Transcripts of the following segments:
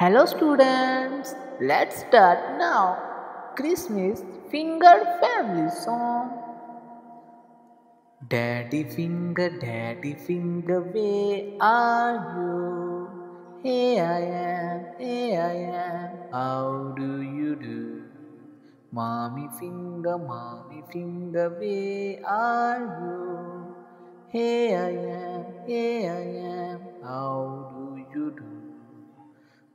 Hello students, let's start now. Christmas Finger Family Song. Daddy finger, daddy finger, where are you? Here I am, here I am, how do you do? Mommy finger, mommy finger, where are you? Here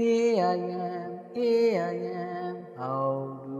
Here I am, here I am, how do